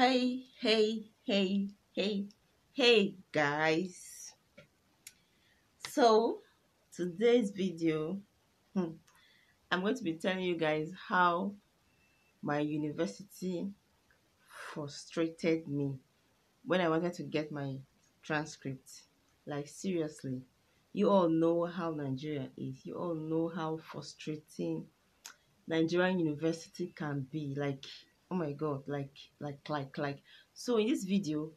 Hey, hey, hey, hey, hey, guys. So, today's video, hmm, I'm going to be telling you guys how my university frustrated me when I wanted to get my transcript. Like, seriously, you all know how Nigeria is, you all know how frustrating Nigerian university can be. Like, oh my god like like like like. So in this video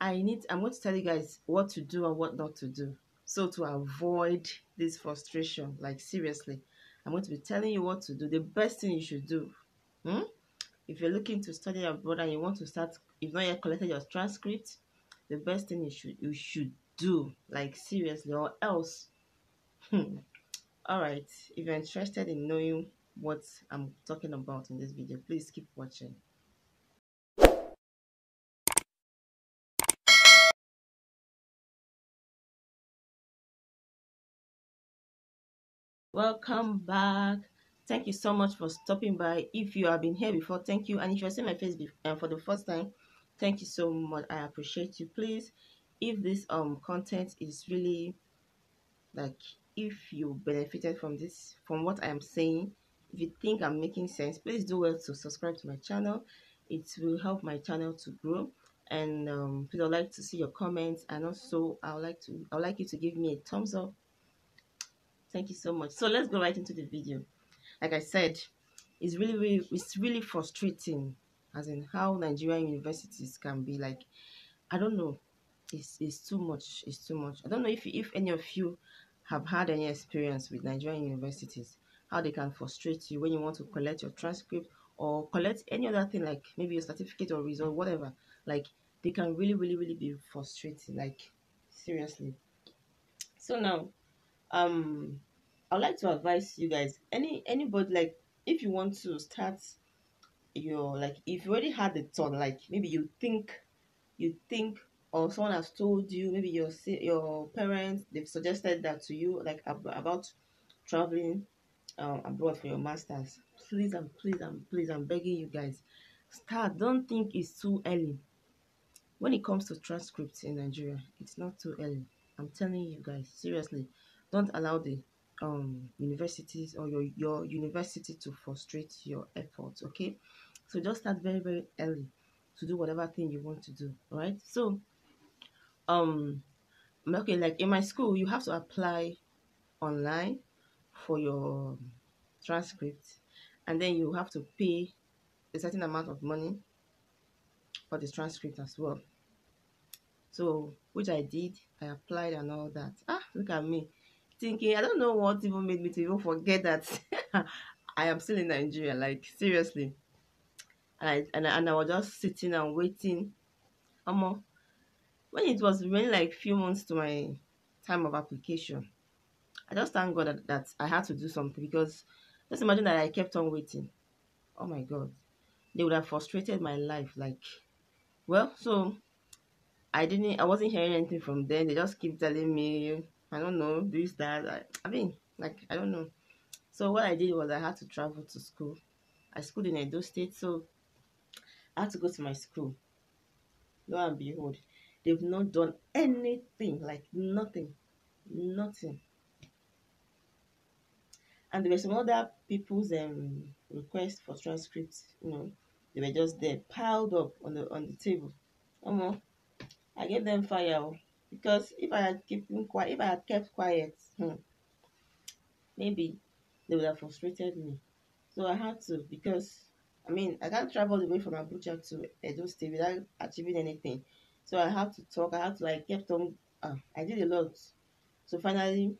i need i'm going to tell you guys what to do and what not to do. So to avoid this frustration like seriously i'm going to be telling you what to do the best thing you should do. Hmm? if you're looking to study abroad and you want to start you've not yet collected your transcript the best thing you should you should do like seriously or else. Hmm. all right. If you're interested in knowing what I'm talking about in this video. Please keep watching. Welcome back. Thank you so much for stopping by. If you have been here before, thank you. And if you're seeing my face uh, for the first time, thank you so much. I appreciate you. Please, if this um content is really like if you benefited from this, from what I am saying, if you think I'm making sense, please do well to subscribe to my channel. It will help my channel to grow. And um, please, I'd like to see your comments. And also, I would like to, I would like you to give me a thumbs up. Thank you so much. So let's go right into the video. Like I said, it's really, really, it's really frustrating, as in how Nigerian universities can be like. I don't know. It's, it's too much. It's too much. I don't know if if any of you have had any experience with Nigerian universities how they can frustrate you when you want to collect your transcript or collect any other thing like maybe your certificate or result, whatever. Like they can really, really, really be frustrating. Like seriously. So now, um, I'd like to advise you guys. Any anybody like if you want to start your like if you already had the thought like maybe you think you think or someone has told you maybe your your parents they've suggested that to you like about traveling um, abroad for your masters. Please and please and please i'm begging you guys. Start don't think it's too early. When it comes to transcripts in nigeria it's not too early. I'm telling you guys seriously. Don't allow the um universities or your your university to frustrate your efforts okay? So just start very very early to do whatever thing you want to do all right so um okay like in my school you have to apply online for your transcript and then you have to pay a certain amount of money for the transcript as well. So which i did i applied and all that. Ah look at me thinking i don't know what even made me to even forget that i am still in nigeria like seriously. And i and and I was just sitting and waiting. Um, when it was remaining like few months to my time of application I just thank God that, that I had to do something because just imagine that I kept on waiting. Oh my God. They would have frustrated my life. Like, well, so I didn't, I wasn't hearing anything from them. They just keep telling me, I don't know, this, that. I, I mean, like, I don't know. So what I did was I had to travel to school. I schooled in Edo State, so I had to go to my school. Lo and behold, they've not done anything, like nothing, nothing and there were some other people's um requests for transcripts you know they were just there piled up on the on the table. Um, i gave them fire because if i had kept quiet if i had kept quiet hmm, maybe they would have frustrated me. So i had to because i mean i can't travel away from abuja to edo state without achieving anything. So i had to talk i had to like kept on uh, i did a lot. So finally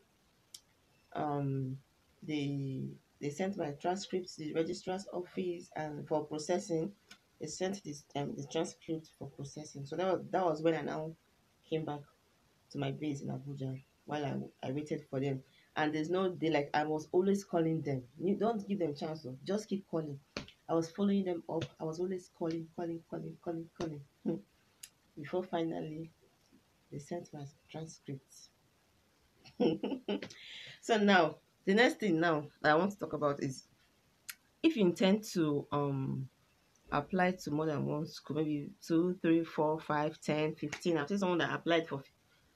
um they they sent my transcript to the registrar's office and for processing they sent this um, the transcript for processing. So that was that was when i now came back to my base in abuja while i, I waited for them. And there's no day like i was always calling them. You don't give them chance though. Just keep calling. I was following them up. I was always calling calling calling calling calling. Hmm. before finally they sent my transcripts. So now the next thing now that I want to talk about is if you intend to um apply to more than one school, maybe two, three, four, five, ten, fifteen. I've seen someone that applied for,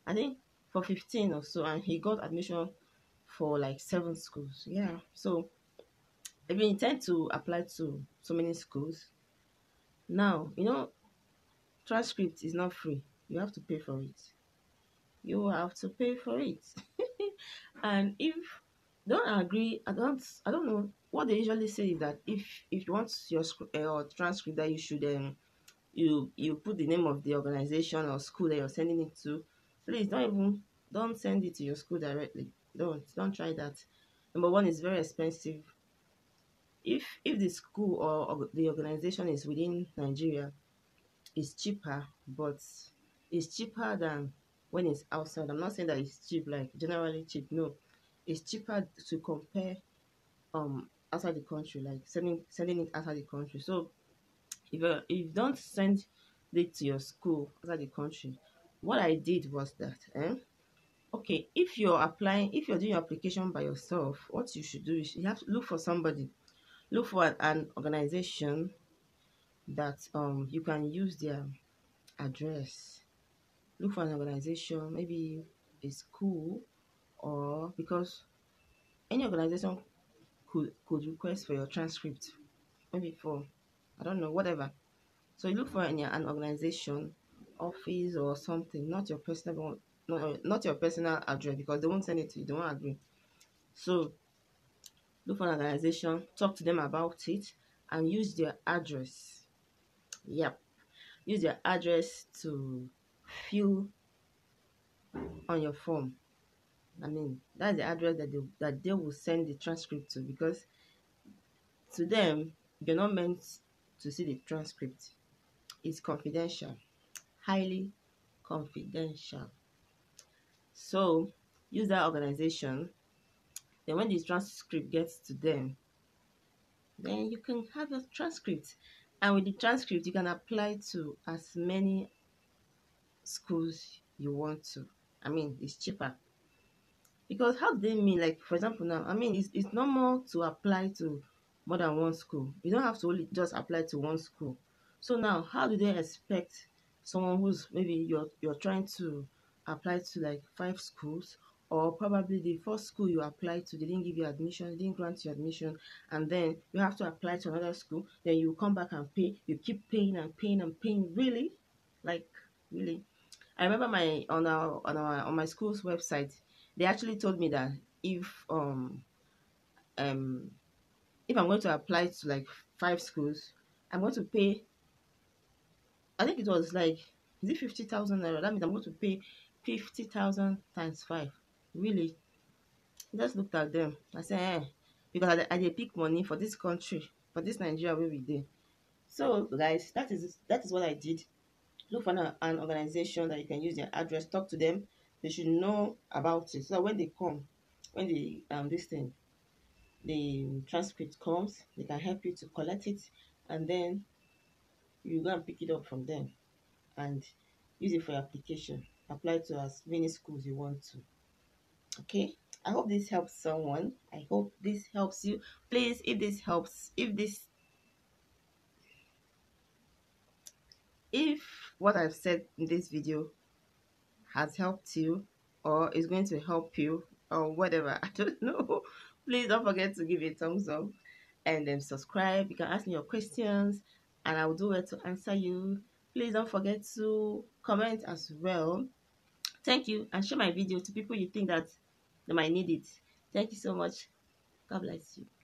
I think, for 15 or so, and he got admission for like seven schools. Yeah. So if you intend to apply to so many schools, now, you know, transcript is not free. You have to pay for it. You have to pay for it. and if don't agree, I don't I don't know. What they usually say is that if if you want your uh, transcript that you should um you you put the name of the organization or school that you're sending it to please don't even don't send it to your school directly. Don't don't try that. Number one is very expensive. If if the school or, or the organization is within nigeria it's cheaper but it's cheaper than when it's outside. I'm not saying that it's cheap like generally cheap. No it's cheaper to compare um outside the country like sending sending it outside the country. So if uh, if you don't send it to your school outside the country what i did was that eh, okay if you're applying if you're doing your application by yourself what you should do is you have to look for somebody look for an organization that um you can use their address. Look for an organization maybe a school or because any organization could could request for your transcript maybe for i don't know whatever. So you look for an, an organization office or something not your personal not, not your personal address because they won't send it to you they won't agree. So look for an organization talk to them about it and use their address. Yep. Use their address to fill on your form I mean, that's the address that they, that they will send the transcript to because to them, you're not meant to see the transcript. It's confidential, highly confidential. So use that organization. Then when the transcript gets to them, then you can have a transcript. And with the transcript, you can apply to as many schools you want to. I mean, it's cheaper because how do they mean like for example now i mean it's, it's normal to apply to more than one school. You don't have to only just apply to one school. So now how do they expect someone who's maybe you're you're trying to apply to like five schools or probably the first school you applied to they didn't give you admission didn't grant you admission and then you have to apply to another school then you come back and pay you keep paying and paying and paying? Really? Like really? I remember my on our on our on my school's website they actually told me that if um um if I'm going to apply to like five schools, I'm going to pay. I think it was like is it fifty thousand naira? That means I'm going to pay fifty thousand times five. Really? just looked at them. I said, eh, because I, I did pick money for this country, for this Nigeria where we did. So guys, that is that is what I did. Look for an, an organization that you can use their address, talk to them, they should know about it. So when they come when the um this thing the transcript comes they can help you to collect it and then you go and pick it up from them and use it for your application. Apply to as many schools you want to. Okay? I hope this helps someone. I hope this helps you. Please if this helps if this if what i've said in this video has helped you or is going to help you or whatever. I don't know. Please don't forget to give a thumbs up and then subscribe. You can ask me your questions and I will do it to answer you. Please don't forget to comment as well. Thank you and share my video to people you think that they might need it. Thank you so much. God bless you.